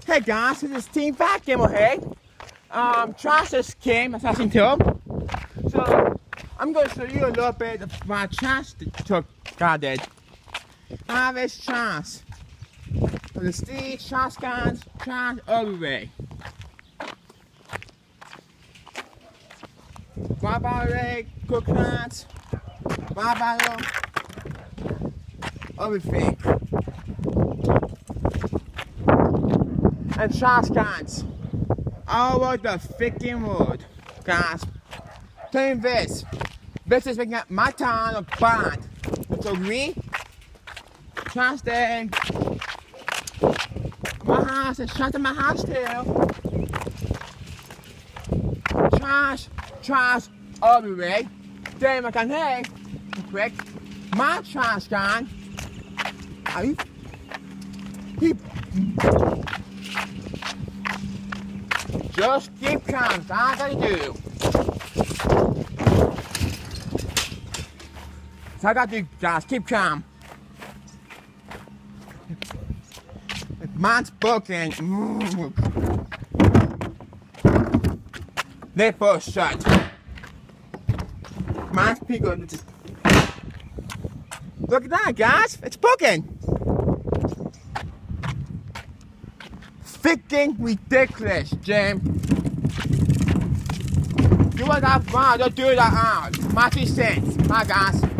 Hey guys, this is Team Fat Gamer here. Um, Josh just came, Assassin 2. So, I'm going to show you a little bit of my chance took God did. I have this chance. The Steve shotguns, chance everywhere. Barbaric, coconuts, barbaro, everything. And shotguns all over the freaking world. Guys, me this. This is making my town a bond. So me, trash trusting my house and shut my house too. Trash, trash everywhere. Then I can hey, quick, my trash can. Are you? Just keep calm. That's all I do. So I gotta do. Just keep calm. Mine's broken. They both shut. Mine's people. Look at that, guys. It's broken. Freaking ridiculous, Jim. You want that don't do that out. Two cents. My guys.